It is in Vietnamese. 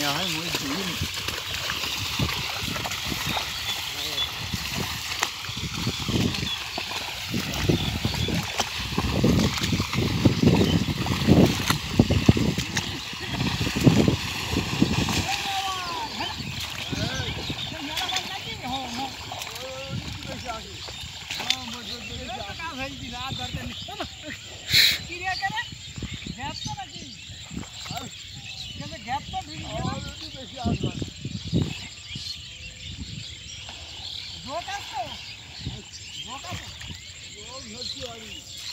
nhờ hai mũi chỉ Hãy subscribe cho kênh Ghiền Mì Gõ Để không bỏ lỡ những video hấp dẫn party.